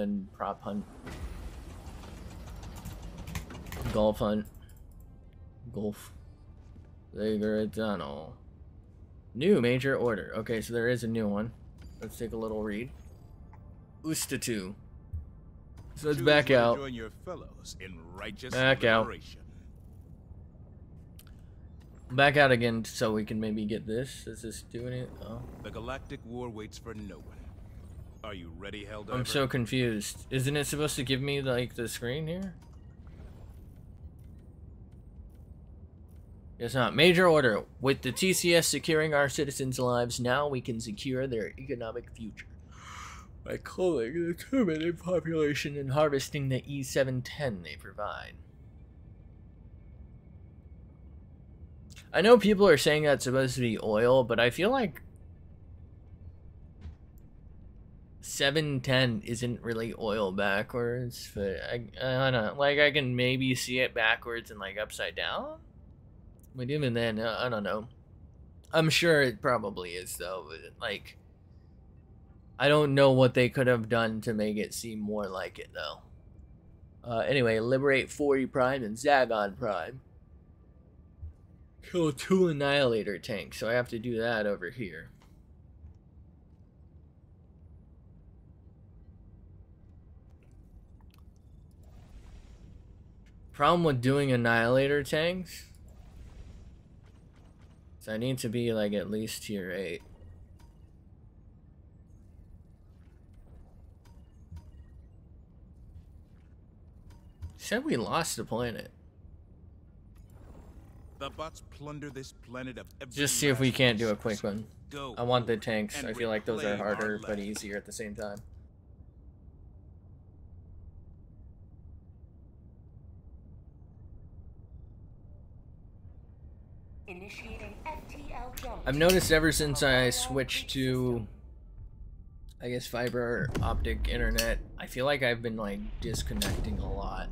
and prop hunt. Golf hunt. Golf. Legretano. New major order. Okay, so there is a new one. Let's take a little read. Ustatu. So let's back out. Join your fellows in righteous Back out. Back out again so we can maybe get this. Does this do any? Oh. The galactic war waits for no one. Are you ready, Helldiver? I'm so confused. Isn't it supposed to give me like the screen here? It's not. Major order. With the TCS securing our citizens' lives, now we can secure their economic future. By culling the Terminid population and harvesting the E710 they provide. I know people are saying that's supposed to be oil, but I feel like 710 isn't really oil backwards, but I, I don't know. Like, I can maybe see it backwards and, like, upside down? But even then, I don't know. I'm sure it probably is, though. But, like, I don't know what they could have done to make it seem more like it, though. Uh, anyway, liberate Fori Prime and Zagon Prime. Kill two Annihilator tanks, so I have to do that over here. Problem with doing Annihilator tanks is I need to be like at least tier 8. Said we lost the planet. The bots plunder this planet of Just see if we can't do a quick one. I want the tanks. I feel like those are harder but easier at the same time. I've noticed ever since I switched to, I guess, fiber optic internet, I feel like I've been like disconnecting a lot.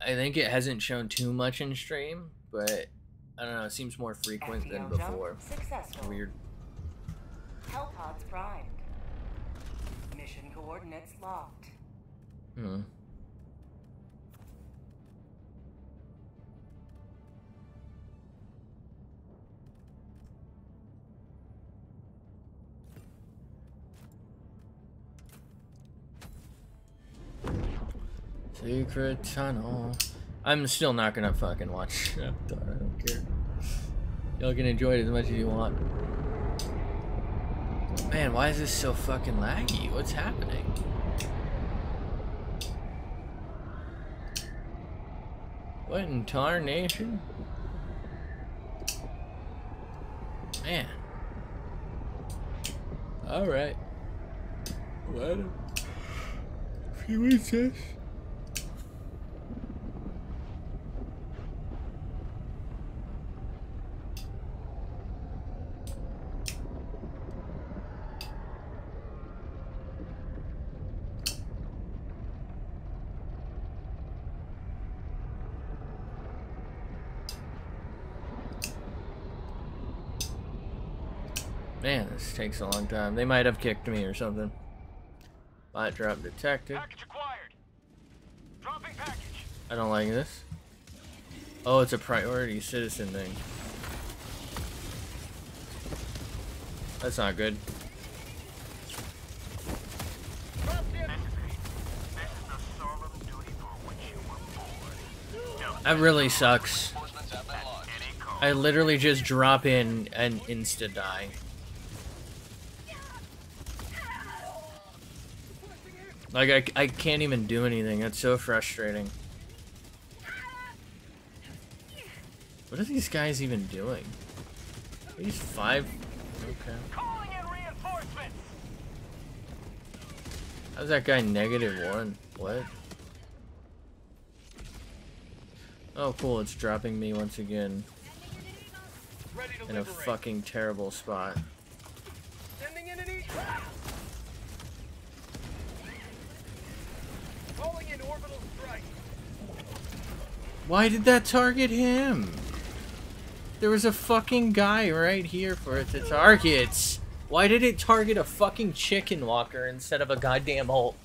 I think it hasn't shown too much in stream, but I don't know. It seems more frequent than before. Weird. Hellpods primed. Mission coordinates locked. Hmm. Secret tunnel. I'm still not gonna fucking watch Avatar. I don't care. Y'all can enjoy it as much as you want. Man, why is this so fucking laggy? What's happening? What in tarnation? Man. Alright. What? A Few weeks this? Man, this takes a long time. They might have kicked me or something. Bot drop detected. Package acquired. Dropping package. I don't like this. Oh, it's a priority citizen thing. That's not good. Dropped in. This is the solemn duty for which you were born. That really sucks. I literally just drop in and insta die. Like, I, I can't even do anything. That's so frustrating. What are these guys even doing? These five... Okay. Calling in reinforcements. How's that guy negative one? What? Oh, cool. It's dropping me once again in a fucking terrible spot. Sending in an E. Calling in orbital strike. Why did that target him? There was a fucking guy right here for it to target. Why did it target a fucking chicken walker instead of a goddamn Hulk?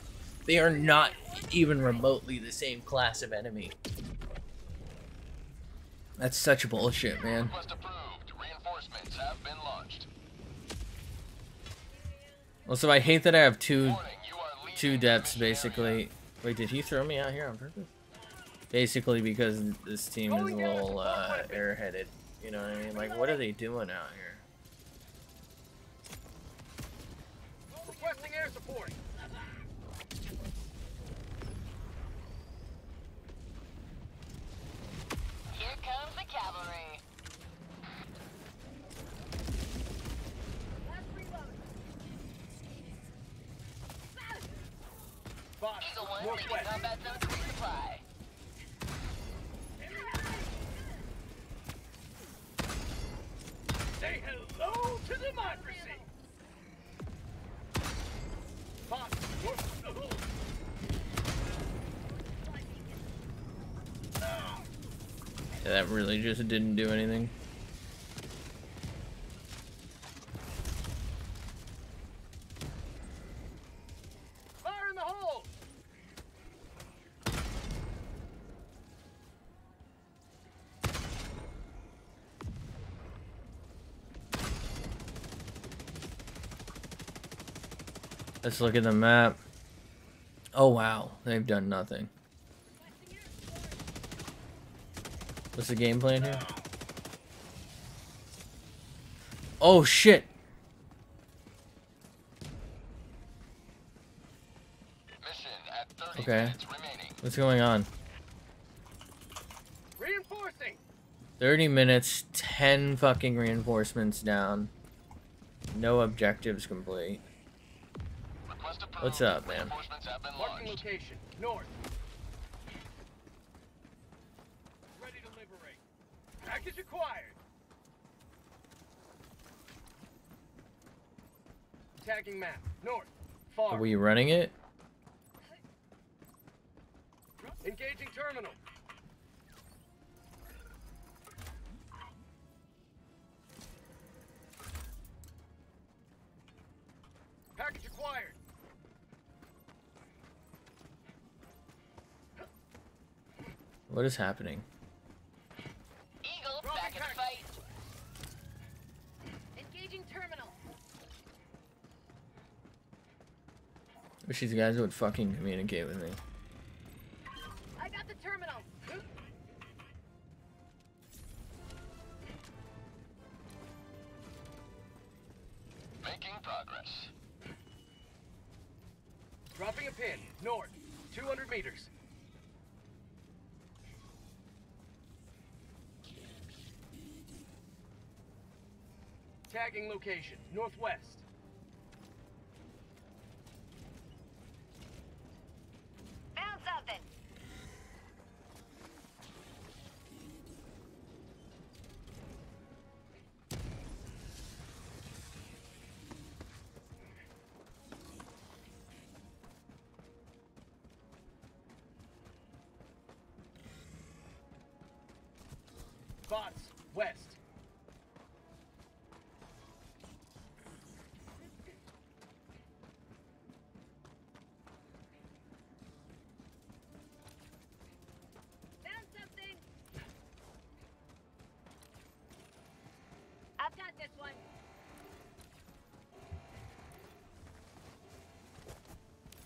They are not even remotely the same class of enemy. That's such bullshit, man. Reinforcements have been launched. Also, I hate that I have two Warning, you are leaving two depths basically. Wait, did he throw me out here on purpose? Basically because this team is a little uh, airheaded. You know what I mean? Like, what are they doing out here? Requesting air support. Here comes the cavalry. Eagle 1 taking combat zone to resupply. Yeah, that really just didn't do anything. Let's look at the map. Oh wow, they've done nothing. What's the game plan here? Oh shit! Mission at 30 Okay. What's going on? Reinforcing. 30 minutes, 10 fucking reinforcements down. No objectives complete. What's up, man? Reinforcements have been Marking location. North. Ready to liberate. Package acquired. Tagging map. North. Far. Are we running it? Engaging terminal. Package acquired. What is happening? Eagle, Dropping back in the pack. fight. Engaging terminal. Wish these guys would fucking communicate with me. I got the terminal. Making progress. Dropping a pin. North. 200 meters. Tagging location. Northwest.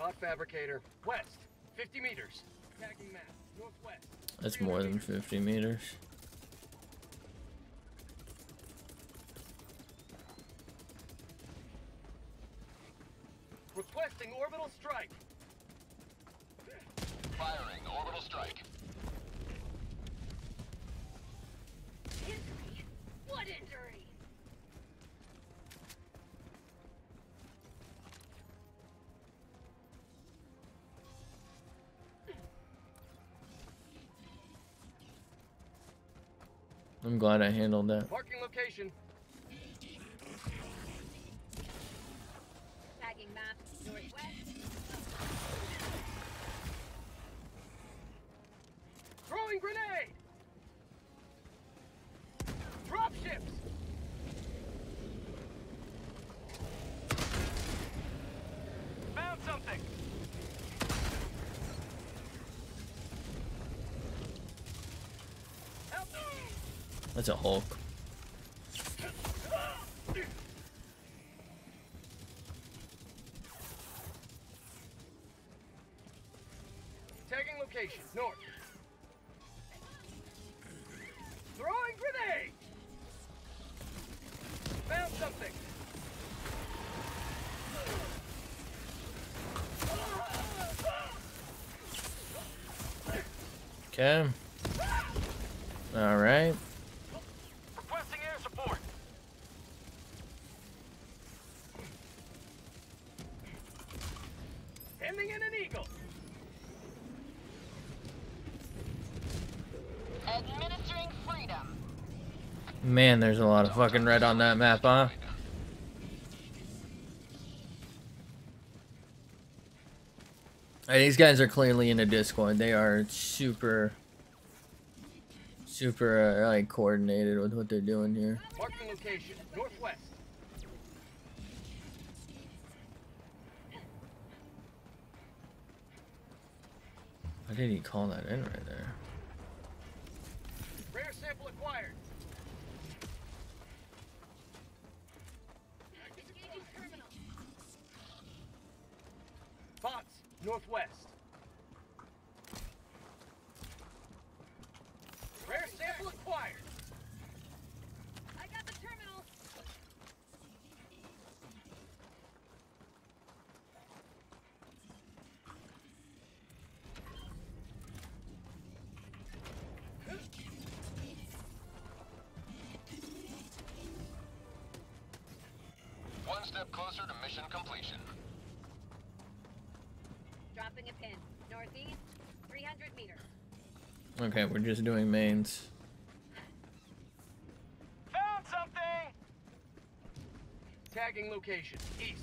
Bot fabricator. West. 50 meters. Tagging map. Northwest. That's more than 50 meters. I'm glad I handled that. Marking location. Tagging map. Northwest. Throwing grenade. Drop ships. Found something. That's a Hulk. Tagging location, north. Throwing grenade! Found something! Okay. All right. Requesting air support! Sending in an eagle! Administering freedom. Man, there's a lot of fucking red on that map, huh? Hey, these guys are clearly in a Discord. They are super, super uh, like coordinated with what they're doing here. Marking location, northwest. Why did he call that in right there? Northwest. We're just doing mains. Found something! Tagging location, east.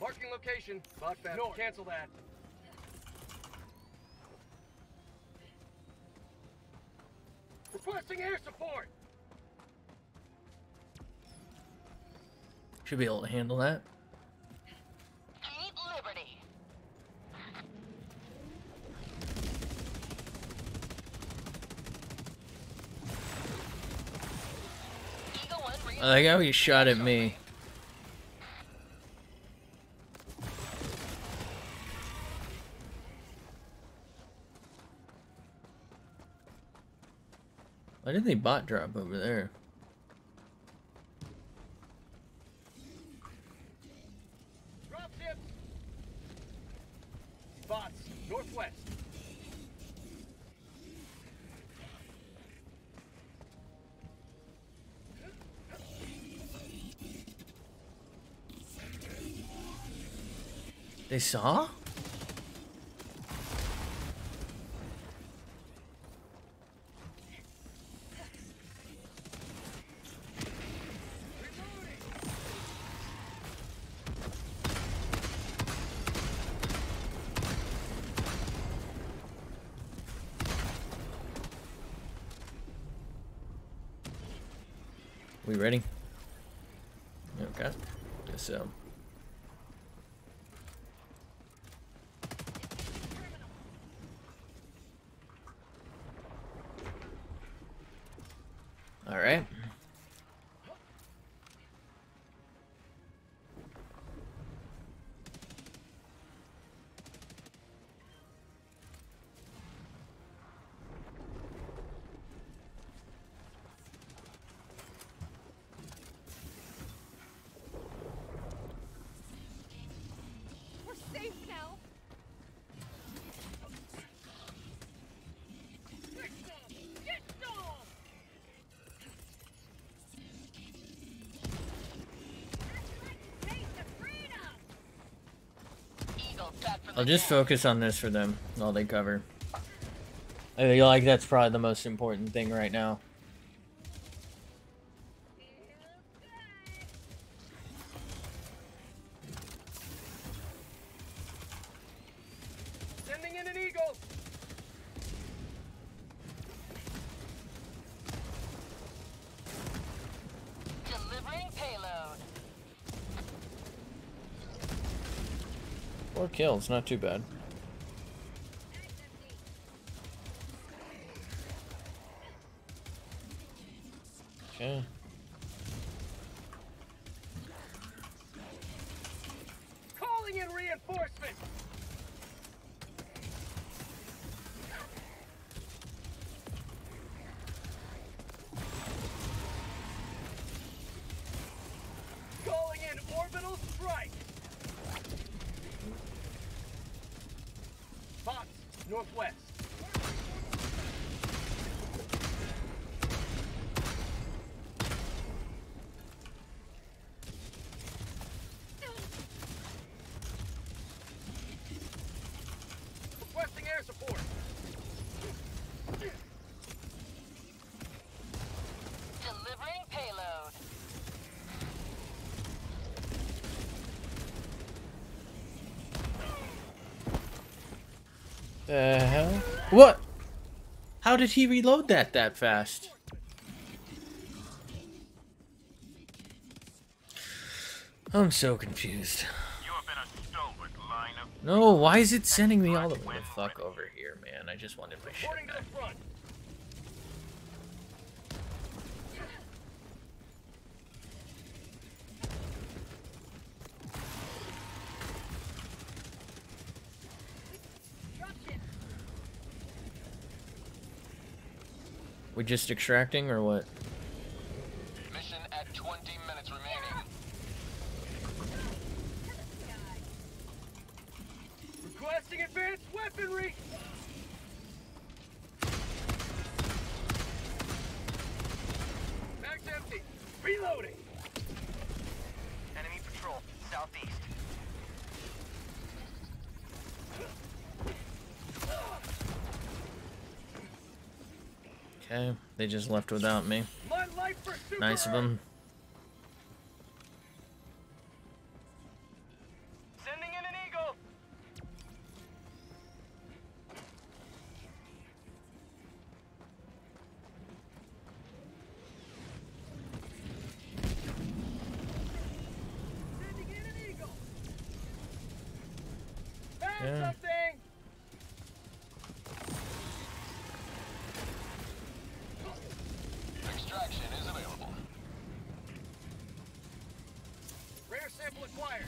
Marking location, bot found. North. Cancel that. Requesting air support! Should be able to handle that. I like how he shot at me. Why did they bot drop over there? They saw? We ready? Okay. Guess so. I'll just focus on this for them while they cover. I feel like that's probably the most important thing right now. Four kills, not too bad. Okay. Calling in reinforcements! Calling in orbital strike! Box, northwest. Requesting air support. Delivering payload. The hell? What? How did he reload that that fast? I'm so confused. You have been a stalwart line of No, why is it sending me all the way the fuck over here, man? I just wanted my shit back. We just extracting or what? Mission at 20 minutes remaining. Requesting advanced weaponry. They just left without me. My life for super Nice of them. Sending in an eagle. Sending in an eagle. Found Yeah. something. Extraction is available. Rare sample acquired.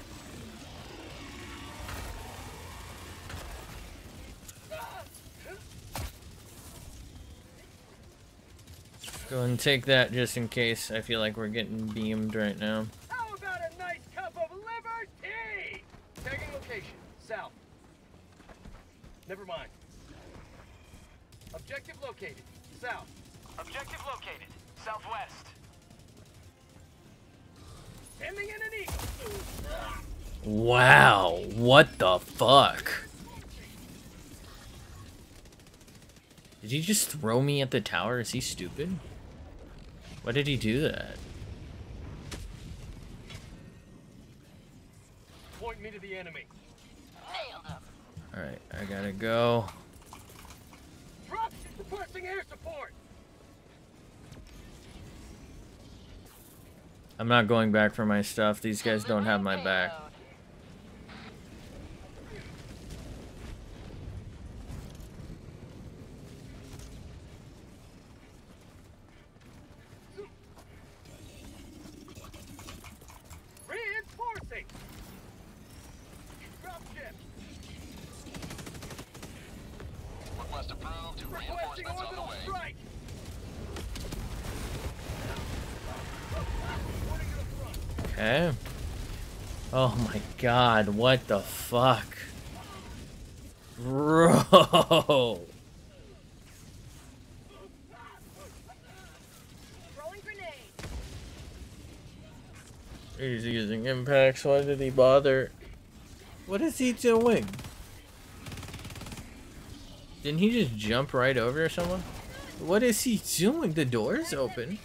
Go and take that just in case. I feel like we're getting beamed right now. How about a nice cup of liver tea? Tagging location, south. Never mind. Objective located, south. Objective located, southwest. Sending in an eagle. Wow, what the fuck? Did he just throw me at the tower? Is he stupid? Why did he do that? Point me to the enemy. Alright, I gotta go. Drop! Requesting air support! I'm not going back for my stuff. These guys don't have my back. Payload. Reinforcing! Drop ship! Request approved. Requesting Reinforcements on the orbital way. strike! Reporting to the front. Okay. Oh my god, what the fuck? Bro! He's using impacts. Why did he bother? What is he doing? Didn't he just jump right over someone? What is he doing? The door is open.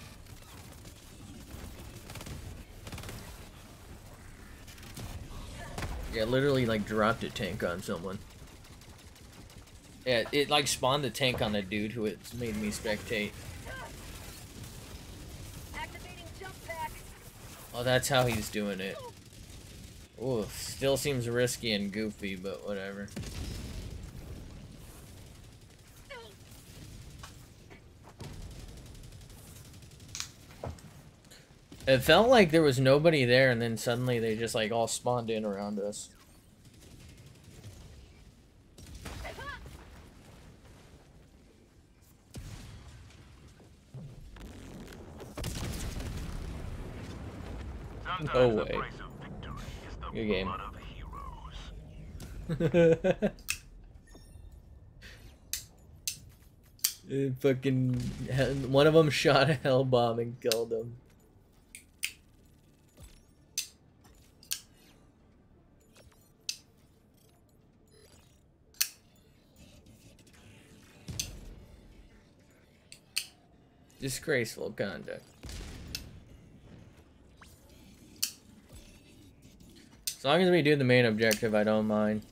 Yeah, literally like dropped a tank on someone. Yeah, it like spawned a tank on a dude who it's made me spectate. Oh, that's how he's doing it. Ooh, still seems risky and goofy, but whatever. It felt like there was nobody there, and then suddenly they just like all spawned in around us. Sometimes No the way. price of victory is the Good game. blood of heroes. It fucking one of them shot a hell bomb and killed him. Disgraceful conduct. As long as we do the main objective, I don't mind.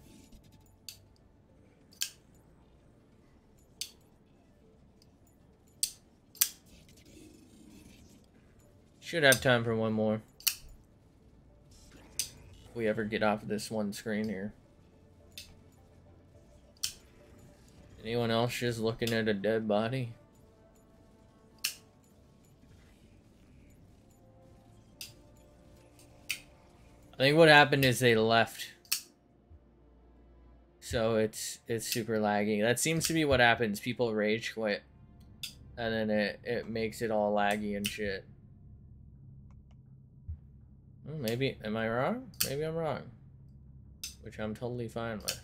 Should have time for one more. If we ever get off this one screen here. Anyone else just looking at a dead body? I think what happened is they left. So it's it's super laggy. That seems to be what happens. People rage quit. And then it, it makes it all laggy and shit. Maybe, am I wrong? Maybe I'm wrong. Which I'm totally fine with.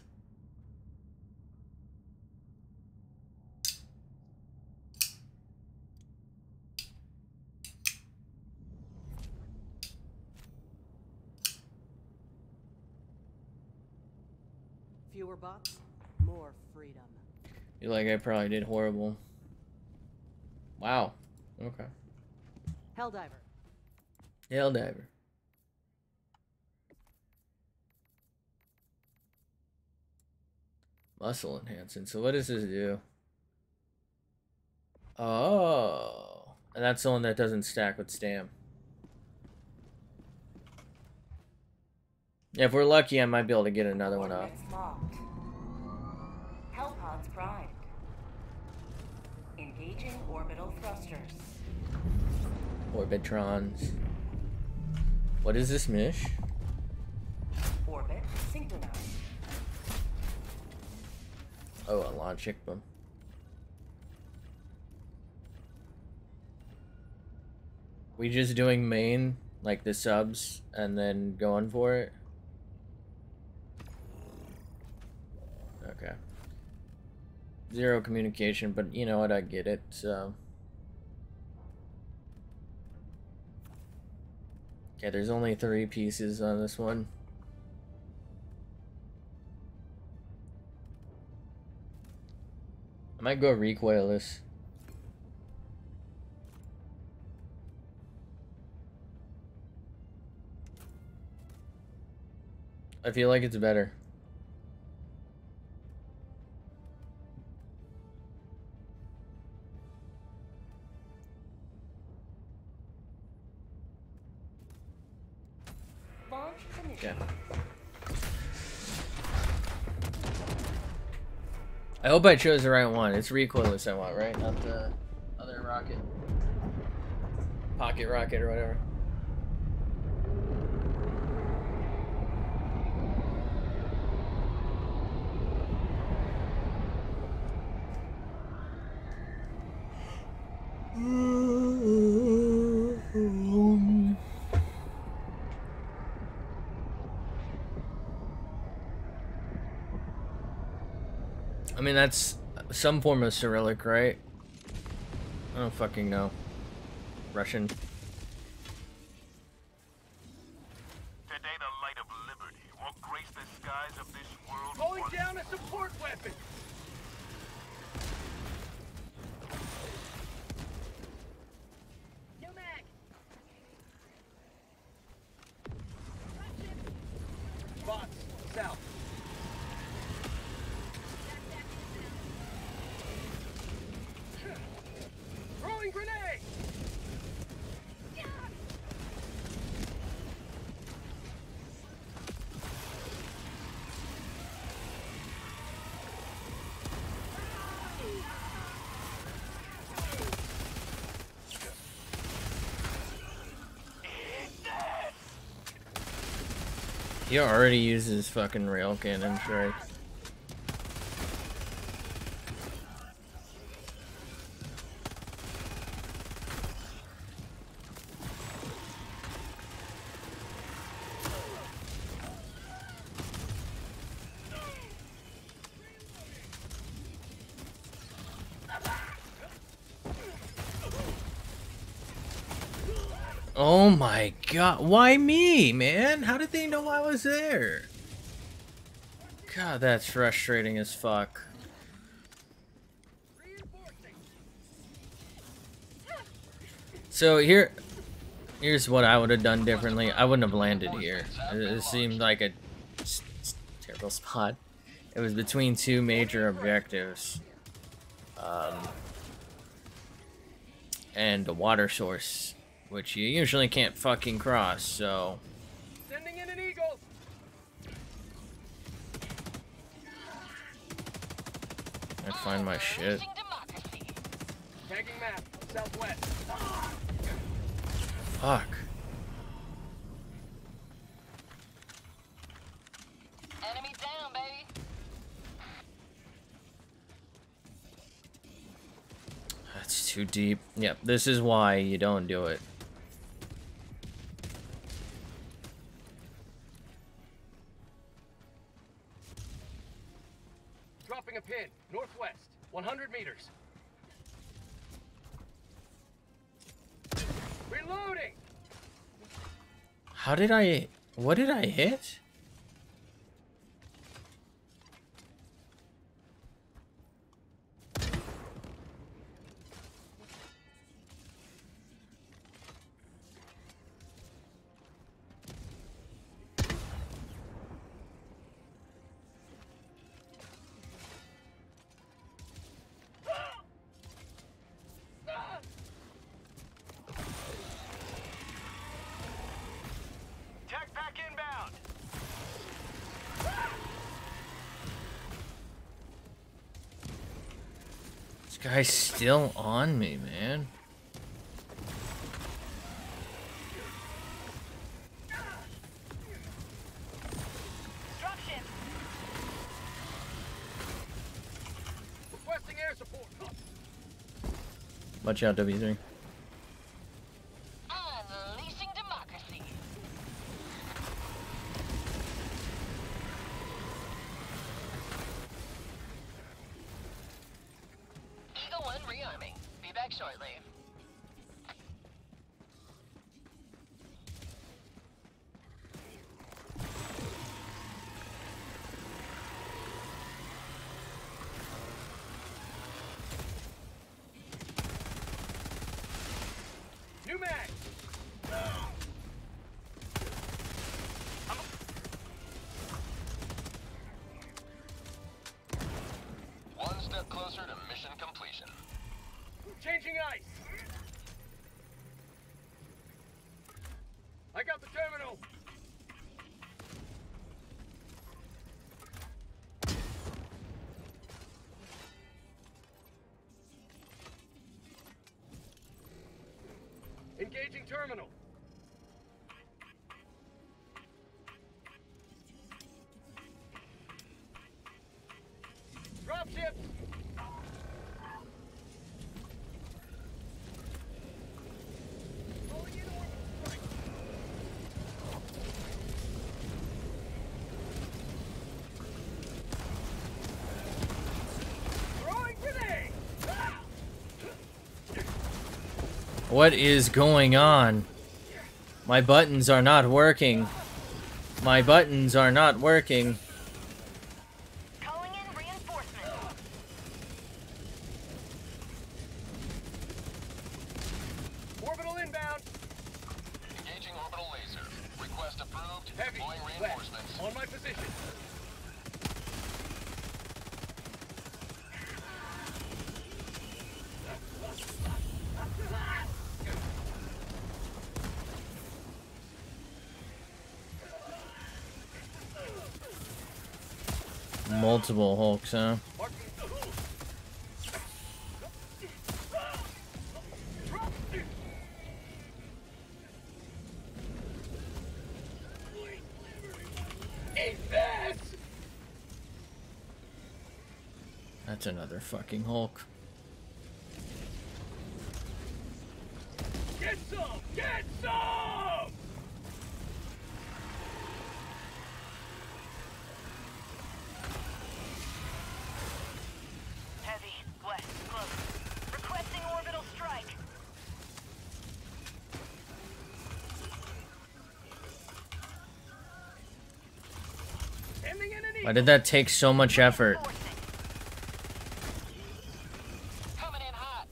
Fewer bots, more freedom. Feel like I probably did horrible. Wow. Okay. Helldiver. Hell diver. Muscle enhancing. So what does this do? Oh. And that's the one that doesn't stack with stam. Yeah, if we're lucky, I might be able to get another one off. Hellpods primed. Engaging orbital thrusters. Orbitrons. What is this, Mish? Orbit synchronized. Oh, a launch ICBM. We just doing main, like the subs, and then going for it? Okay. Zero communication, but you know what, I get it, so... Okay, there's only three pieces on this one. I might go recoilless. I feel like it's better. I hope I chose the right one. It's recoilless I want, right? Not the other rocket. Pocket rocket or whatever. I mean, that's some form of Cyrillic, right? I don't fucking know. Russian. Today the light of liberty will grace the skies of this world. Calling once down a support weapon! No mag. Bots, south. Throwing grenade! He already uses fucking rail cannon strike. Oh my god, why me, man? How did they know I was there? God, that's frustrating as fuck. So here, here's what I would have done differently. I wouldn't have landed here. It, seemed like a terrible spot. It was between two major objectives. Um, and a water source, which you usually can't fucking cross, so... Sending in an eagle. I find my shit. Tagging map. Southwest. Fuck. Enemy down, baby. That's too deep. Yep, this is why you don't do it. 100 meters. Reloading. How did I... What did I hit? Guy's still on me, man. Dropship. Requesting air support. Watch out, W3. Engaging terminal. What is going on? My buttons are not working. My buttons are not working. multiple Hulks, huh? That's another fucking Hulk. Why did that take so much effort? Coming in hot.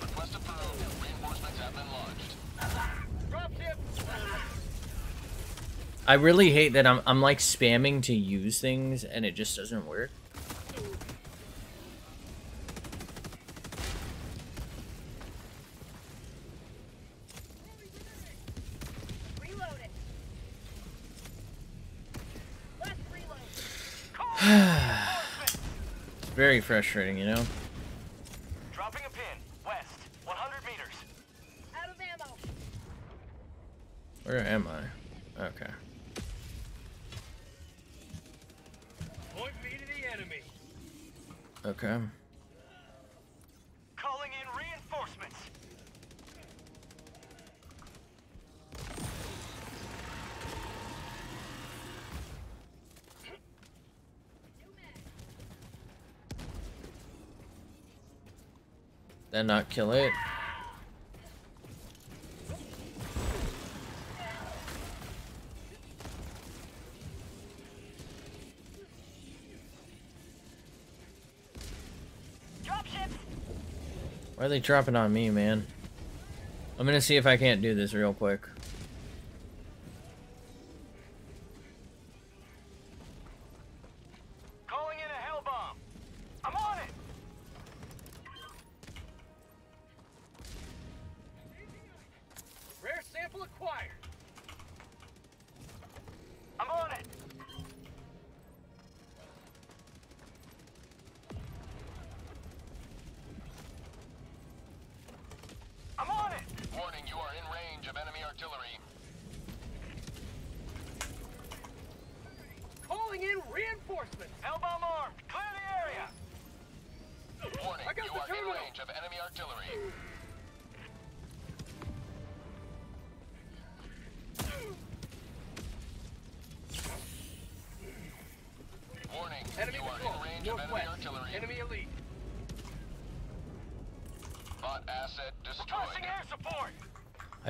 Request approved. Reinforcements have been launched. dropship! I really hate that I'm I'm like spamming to use things and it just doesn't work. Reloading. Let's reload. It's very frustrating, you know. Then not kill it. Why are they dropping on me, man? I'm gonna see if I can't do this real quick.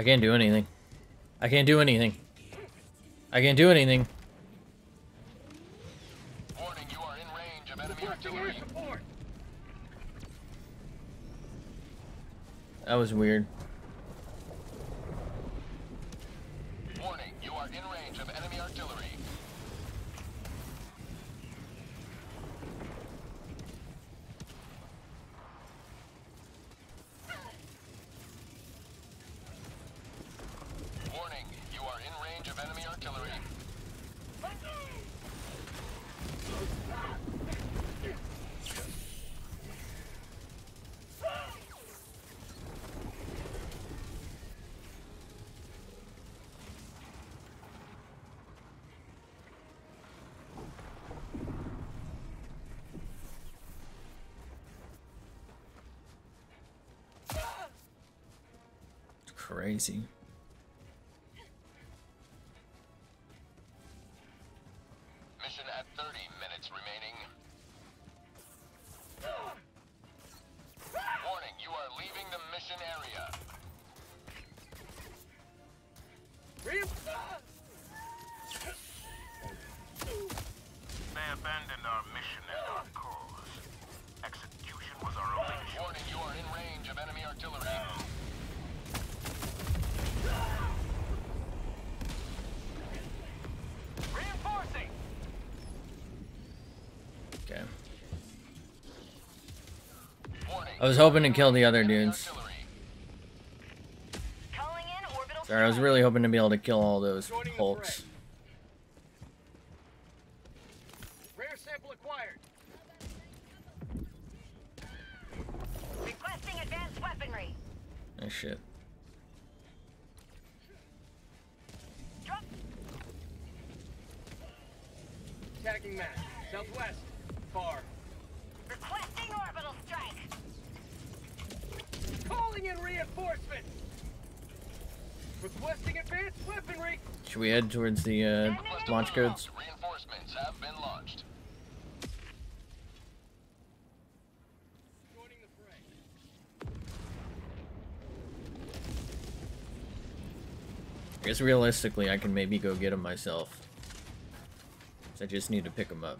I can't do anything. I can't do anything. I can't do anything. Warning, you are in range of enemy artillery. That was weird. Warning, you are in range of enemy artillery. Warning, you are in range of enemy artillery. Crazy. I was hoping to kill the other dudes. Artillery. Calling in orbital Sorry, I was really hoping to be able to kill all those Hulks. Rare sample acquired. Requesting advanced weaponry. Oh shit. Drop. Tagging match. Southwest. Far. Requesting orbital strike. Calling in reinforcements. Requesting advanced weaponry. Should we head towards the uh, launch codes? Reinforcements have been launched. Joining the fray. I guess realistically, I can maybe go get them myself. I just need to pick them up.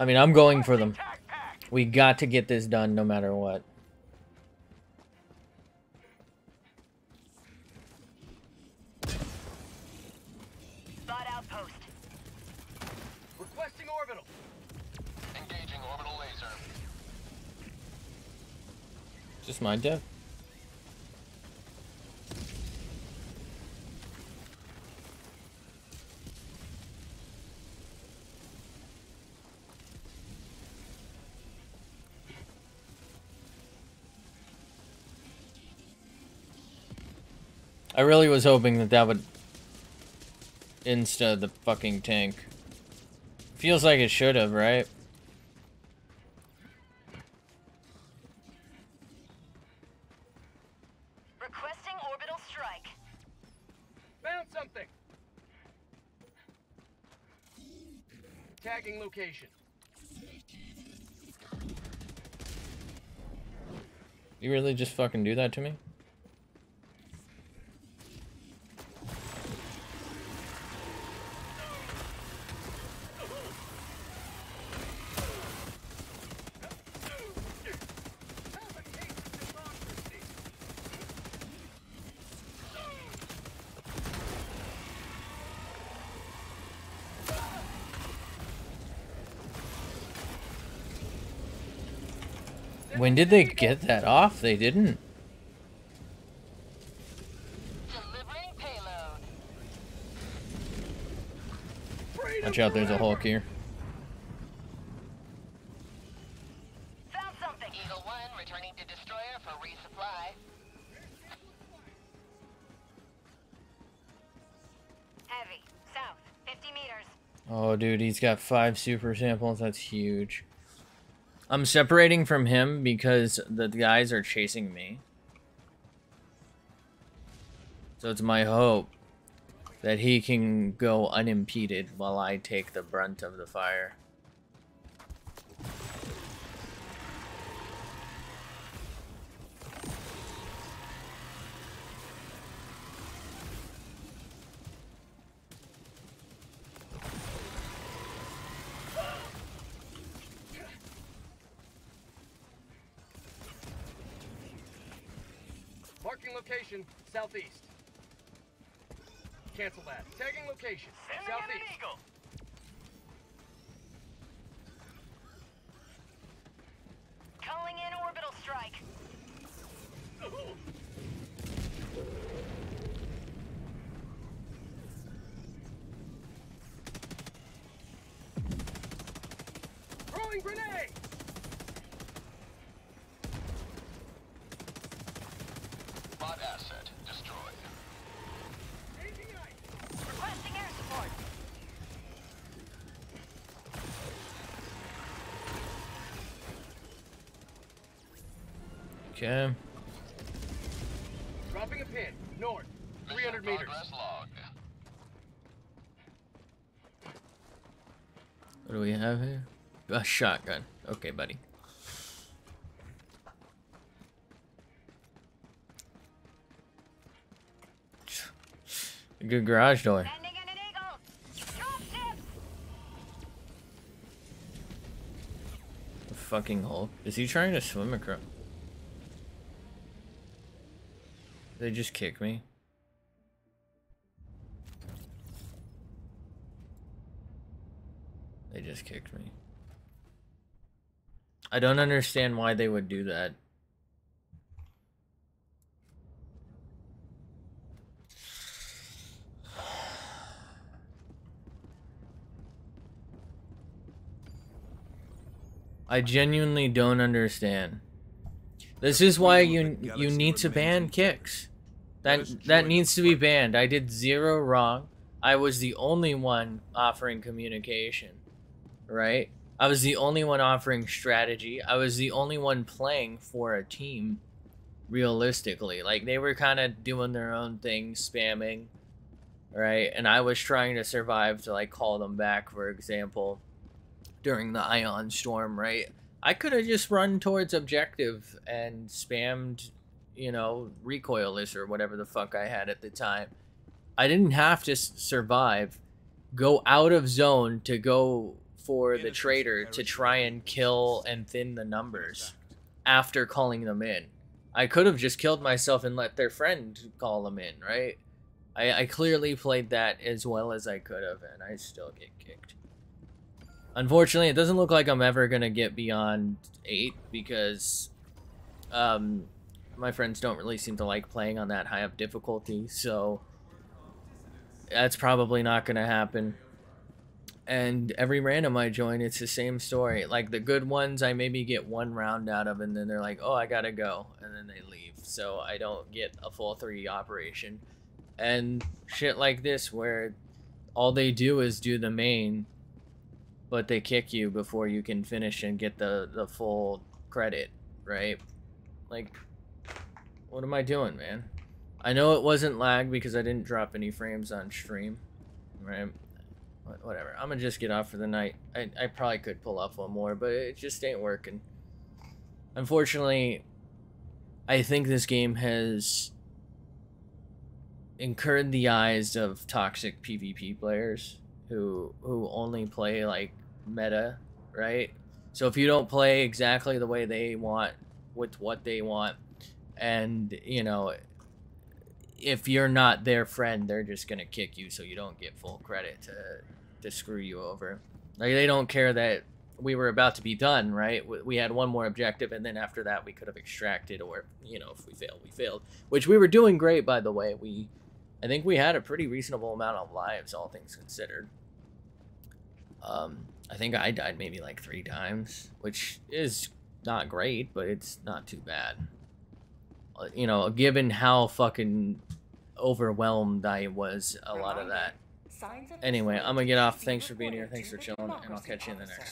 I mean, I'm going for them. We got to get this done no matter what. Spot outpost. Requesting orbital. Engaging orbital laser. Is this my dev? I really was hoping that that would insta the fucking tank. Feels like it should have, right? Requesting orbital strike. Found something. Tagging location. You really just fucking do that to me? Did they get that off? They didn't. Watch out, there's a Hulk here. Found something. Eagle 1 returning to destroyer for resupply. Heavy. South. 50 meters. Oh, dude, he's got five super samples. That's huge. I'm separating from him because the guys are chasing me. So it's my hope that he can go unimpeded while I take the brunt of the fire. Marking location, southeast. Cancel that. Tagging location, southeast. eagle. Calling in orbital strike. Throwing grenade! Bot asset destroyed. Changing ice. Requesting air support. Okay. Dropping a pin, north. 300 meters. What do we have here? A shotgun. Okay, buddy. A good garage door. Sending in an eagle. Dropship. The fucking Hulk. Is he trying to swim across? They just kick me. They just kicked me. I don't understand why they would do that. I genuinely don't understand. This is why you you need to ban kicks. That that needs to be banned. I did zero wrong. I was the only one offering communication, right? I was the only one offering strategy. I was the only one playing for a team realistically. Like they were kind of doing their own thing, spamming, right? And I was trying to survive to like call them back, for example, during the ion storm, right? I could have just run towards objective and spammed, you know, recoilless or whatever the fuck I had at the time. I didn't have to survive, go out of zone to go for the trader to try and kill and thin the numbers after calling them in. I could have just killed myself and let their friend call them in, right? I, I clearly played that as well as I could have, and I still get kicked. Unfortunately, it doesn't look like I'm ever gonna get beyond eight because um, my friends don't really seem to like playing on that high of difficulty, so that's probably not gonna happen. And every random I join, it's the same story. Like the good ones, I maybe get one round out of, and then they're like, "Oh, I gotta go," and then they leave. So I don't get a full three operation. And shit like this, where all they do is do the main, but they kick you before you can finish and get the the full credit, right? Like, what am I doing, man? I know it wasn't lag because I didn't drop any frames on stream, right? Wha- Whatever. I'm gonna just get off for the night. I, I probably could pull off one more, but it just ain't working. Unfortunately, I think this game has incurred the eyes of toxic PvP players who who only play like meta, right? So if you don't play exactly the way they want with what they want and you know if you're not their friend, they're just gonna kick you so you don't get full credit to to screw you over. Like they don't care that we were about to be done, right? We- had one more objective, and then after that, we could have extracted, or you know, if we failed, we failed. Which we were doing great, by the way. We, I think we had a pretty reasonable amount of lives, all things considered. Um, I think I died maybe like three times, which is not great, but it's not too bad. You know, given how fucking overwhelmed I was a lot of that. Anyway, I'm gonna get off. Thanks for being here. Thanks for chilling, and I'll catch you in the next.